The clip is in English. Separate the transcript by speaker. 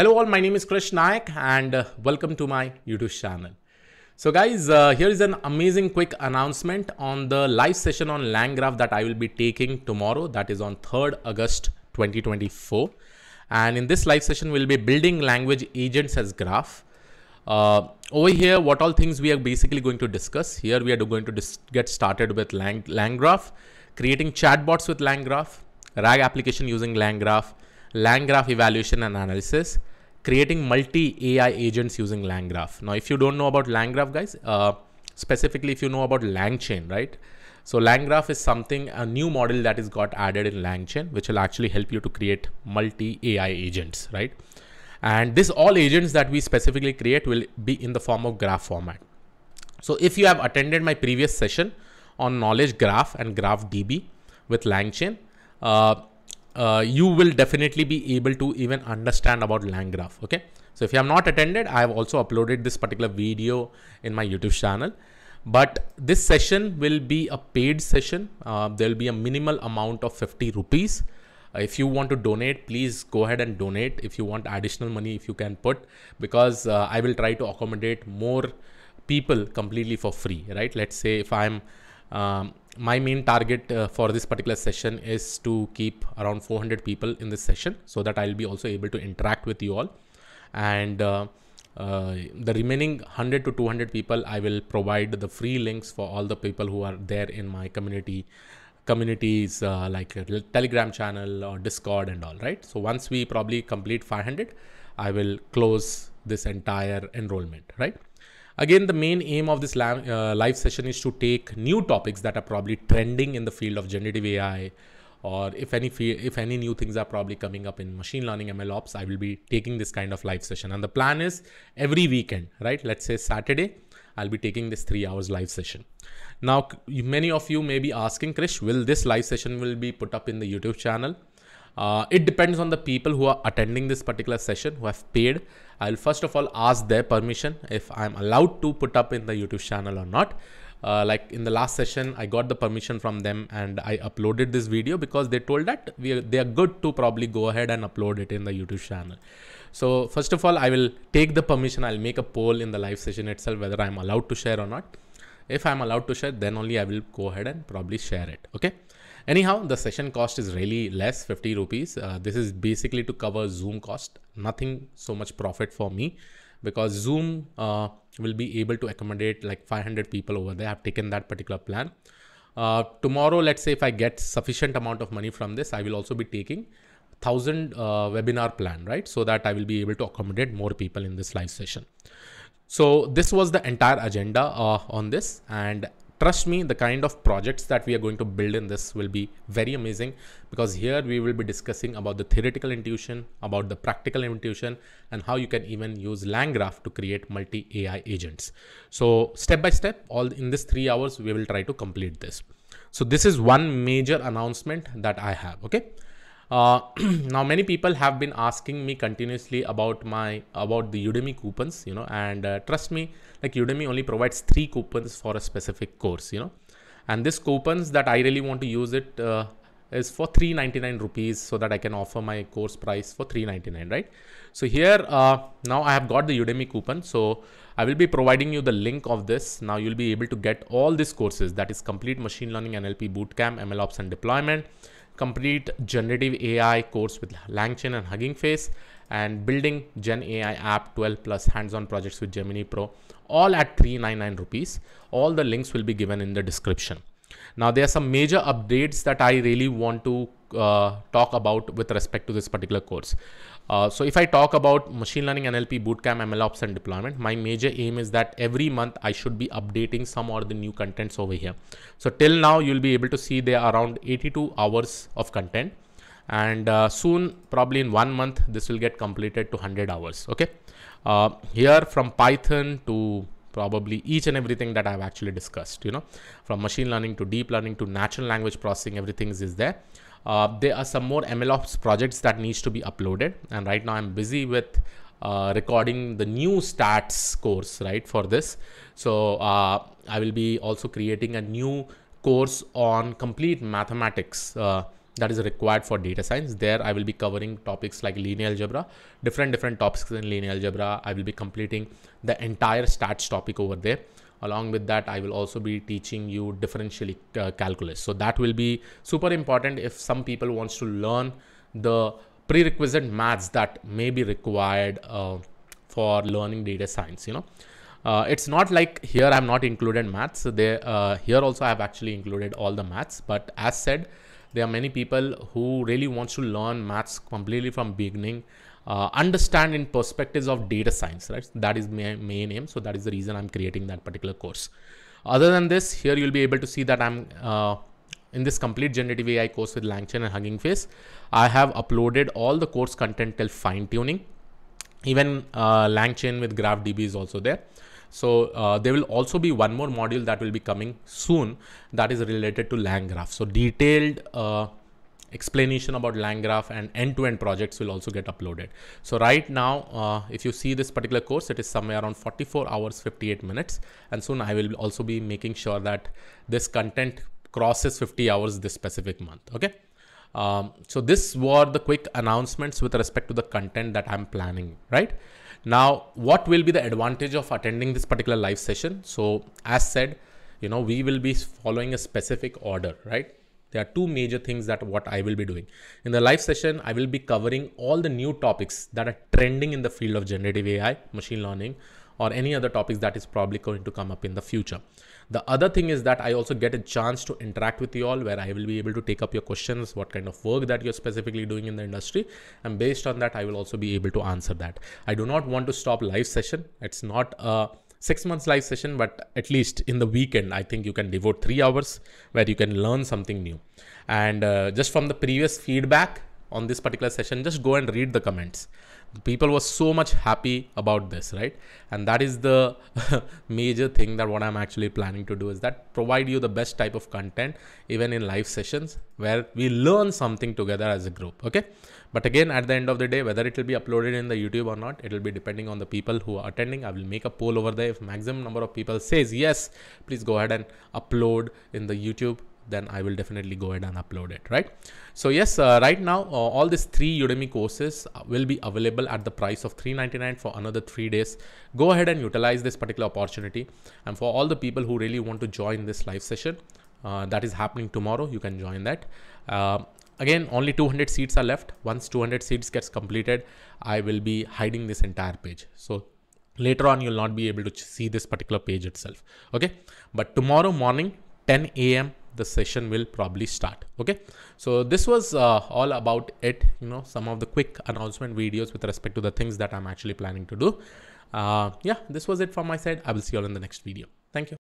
Speaker 1: Hello all, my name is Krish Naik and uh, welcome to my YouTube channel. So guys, uh, here is an amazing quick announcement on the live session on LangGraph that I will be taking tomorrow. That is on 3rd August 2024. And in this live session, we'll be building language agents as graph. Uh, over here, what all things we are basically going to discuss. Here we are going to get started with Lang LangGraph, creating chatbots with LangGraph, RAG application using LangGraph, LangGraph evaluation and analysis, creating multi AI agents using LangGraph. Now, if you don't know about LangGraph, guys, uh, specifically if you know about LangChain, right? So LangGraph is something, a new model that is got added in LangChain, which will actually help you to create multi AI agents, right? And this all agents that we specifically create will be in the form of graph format. So if you have attended my previous session on knowledge graph and graph DB with LangChain, uh, uh, you will definitely be able to even understand about LangGraph. Okay. So if you have not attended, I have also uploaded this particular video in my YouTube channel. But this session will be a paid session. Uh, there will be a minimal amount of 50 rupees. Uh, if you want to donate, please go ahead and donate. If you want additional money, if you can put, because uh, I will try to accommodate more people completely for free, right? Let's say if I'm um, my main target uh, for this particular session is to keep around 400 people in this session so that I'll be also able to interact with you all. And uh, uh, the remaining 100 to 200 people, I will provide the free links for all the people who are there in my community communities uh, like telegram channel or discord and all right so once we probably complete 500 i will close this entire enrollment right Again, the main aim of this uh, live session is to take new topics that are probably trending in the field of generative AI, or if any if any new things are probably coming up in machine learning ML ops, I will be taking this kind of live session. And the plan is every weekend, right? Let's say Saturday, I'll be taking this three hours live session. Now, many of you may be asking, Krish, will this live session will be put up in the YouTube channel? Uh, it depends on the people who are attending this particular session who have paid. I'll first of all ask their permission if I'm allowed to put up in the YouTube channel or not. Uh, like in the last session, I got the permission from them and I uploaded this video because they told that we are, they are good to probably go ahead and upload it in the YouTube channel. So first of all, I will take the permission. I'll make a poll in the live session itself whether I'm allowed to share or not. If I'm allowed to share, then only I will go ahead and probably share it. Okay. Anyhow, the session cost is really less, 50 rupees. Uh, this is basically to cover Zoom cost, nothing so much profit for me because Zoom uh, will be able to accommodate like 500 people over there. I've taken that particular plan. Uh, tomorrow, let's say if I get sufficient amount of money from this, I will also be taking thousand uh, webinar plan, right? So that I will be able to accommodate more people in this live session. So this was the entire agenda uh, on this and trust me the kind of projects that we are going to build in this will be very amazing because here we will be discussing about the theoretical intuition about the practical intuition and how you can even use langgraph to create multi ai agents. So step by step all in this 3 hours we will try to complete this. So this is one major announcement that i have okay uh, now many people have been asking me continuously about my about the Udemy coupons, you know, and uh, trust me, like Udemy only provides three coupons for a specific course, you know, and this coupons that I really want to use it uh, is for 399 rupees so that I can offer my course price for 399, right? So here uh, now I have got the Udemy coupon, so I will be providing you the link of this. Now you'll be able to get all these courses that is complete machine learning NLP bootcamp, MLOps and deployment complete generative AI course with LangChain and Hugging Face and building Gen AI app 12 plus hands-on projects with Gemini Pro, all at 399 rupees. All the links will be given in the description. Now there are some major updates that I really want to uh, talk about with respect to this particular course. Uh, so if I talk about machine learning, NLP, bootcamp, MLOps and deployment, my major aim is that every month I should be updating some or the new contents over here. So till now you'll be able to see there are around 82 hours of content and uh, soon probably in one month this will get completed to 100 hours okay uh, here from python to probably each and everything that i've actually discussed you know from machine learning to deep learning to natural language processing everything is there uh, there are some more MLOps projects that needs to be uploaded. And right now I'm busy with uh, recording the new stats course, right, for this. So uh, I will be also creating a new course on complete mathematics uh, that is required for data science. There I will be covering topics like linear algebra, different different topics in linear algebra. I will be completing the entire stats topic over there. Along with that, I will also be teaching you differential uh, calculus. So that will be super important if some people wants to learn the prerequisite maths that may be required uh, for learning data science. You know. Uh, it's not like here I'm not included maths. There, uh, here also I've actually included all the maths. But as said, there are many people who really wants to learn maths completely from beginning uh, understand in perspectives of data science right? That is my main aim. So that is the reason i'm creating that particular course. Other than this here you'll be able to see that i'm uh, in this complete generative ai course with langchain and hugging face i have uploaded all the course content till fine tuning even uh, langchain with graphdb is also there. So uh, there will also be one more module that will be coming soon that is related to LangGraph. So detailed uh, explanation about LangGraph and end-to-end projects will also get uploaded. So right now, uh, if you see this particular course, it is somewhere around 44 hours, 58 minutes. And soon I will also be making sure that this content crosses 50 hours this specific month. Okay. Um, so this were the quick announcements with respect to the content that I'm planning, right? Now, what will be the advantage of attending this particular live session? So as said, you know, we will be following a specific order, right? There are two major things that what I will be doing. In the live session, I will be covering all the new topics that are trending in the field of generative AI, machine learning, or any other topics that is probably going to come up in the future. The other thing is that I also get a chance to interact with you all where I will be able to take up your questions, what kind of work that you're specifically doing in the industry. And based on that, I will also be able to answer that. I do not want to stop live session. It's not a six months live session, but at least in the weekend, I think you can devote three hours where you can learn something new. And uh, just from the previous feedback on this particular session, just go and read the comments. People were so much happy about this right? And that is the major thing that what i'm actually planning to do is that provide you the best type of content even in live sessions where we learn something together as a group okay but again at the end of the day whether it will be uploaded in the youtube or not it will be depending on the people who are attending i will make a poll over there if maximum number of people says yes please go ahead and upload in the youtube then I will definitely go ahead and upload it, right? So yes, uh, right now, uh, all these three Udemy courses will be available at the price of 399 for another three days. Go ahead and utilize this particular opportunity. And for all the people who really want to join this live session, uh, that is happening tomorrow, you can join that. Again, only 200 seats are left. Once 200 seats gets completed, I will be hiding this entire page. So later on, you'll not be able to see this particular page itself. Okay. But tomorrow morning, 10 a.m the session will probably start okay so this was uh, all about it you know some of the quick announcement videos with respect to the things that i'm actually planning to do uh, yeah this was it from my side i will see you all in the next video thank you